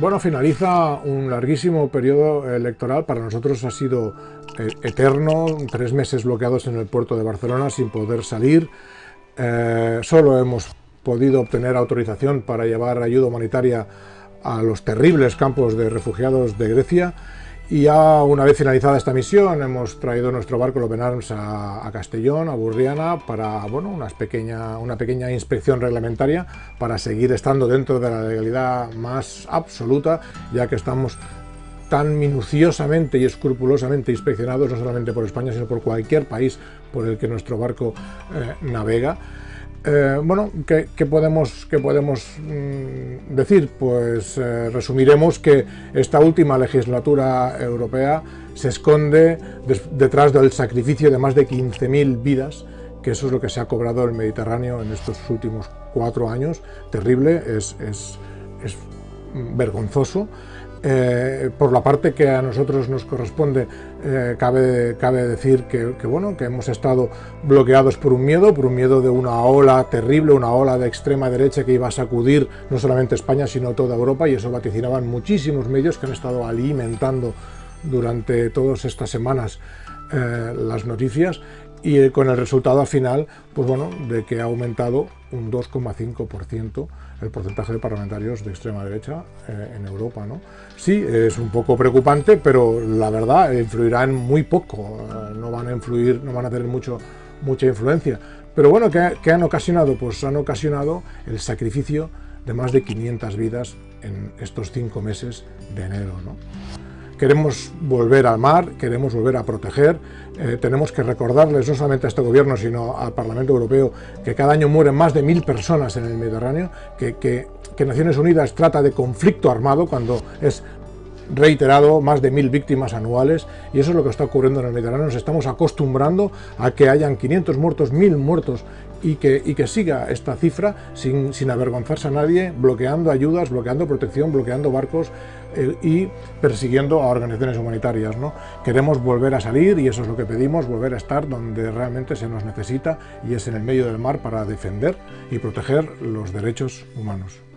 Bueno, finaliza un larguísimo periodo electoral, para nosotros ha sido eh, eterno, tres meses bloqueados en el puerto de Barcelona sin poder salir, eh, solo hemos podido obtener autorización para llevar ayuda humanitaria a los terribles campos de refugiados de Grecia y ya una vez finalizada esta misión hemos traído nuestro barco Open Arms a, Castellón, a Burriana, para bueno, una, pequeña, una pequeña inspección reglamentaria para seguir estando dentro de la legalidad más absoluta, ya que estamos tan minuciosamente y escrupulosamente inspeccionados, no solamente por España, sino por cualquier país por el que nuestro barco eh, navega. Eh, bueno, ¿qué, podemos, qué podemos mm, decir? Pues eh, resumiremos que esta última legislatura europea se esconde detrás del sacrificio de más de 15.000 vidas, que eso es lo que se ha cobrado el Mediterráneo en estos últimos cuatro años. Terrible, es, es, es vergonzoso. Eh, por la parte que a nosotros nos corresponde, eh, cabe, cabe decir que, bueno, que hemos estado bloqueados por un miedo, por un miedo de una ola terrible, una ola de extrema derecha que iba a sacudir no solamente España, sino toda Europa, y eso vaticinaban muchísimos medios que han estado alimentando durante todas estas semanas eh, las noticias. Y con el resultado final, pues bueno, de que ha aumentado un 2,5% el porcentaje de parlamentarios de extrema derecha eh, en Europa. ¿no? Sí, es un poco preocupante, pero la verdad influirá en muy poco, eh, no van a influir, no van a tener mucho, mucha influencia. Pero bueno, ¿qué, han ocasionado? Pues han ocasionado el sacrificio de más de 500 vidas en estos cinco meses de enero. ¿no? Queremos volver al mar, queremos volver a proteger, eh, tenemos que recordarles no solamente a este gobierno, sino al Parlamento Europeo, que cada año mueren más de mil personas en el Mediterráneo, que, Naciones Unidas trata de conflicto armado cuando es reiterado más de mil víctimas anuales y eso es lo que está ocurriendo en el Mediterráneo. Nos estamos acostumbrando a que hayan 500 muertos, mil muertos y que, y que siga esta cifra sin, sin, avergonzarse a nadie, bloqueando ayudas, bloqueando protección, bloqueando barcos eh, y persiguiendo a organizaciones humanitarias. ¿no? Queremos volver a salir y eso es lo que pedimos, volver a estar donde realmente se nos necesita y es en el medio del mar para defender y proteger los derechos humanos.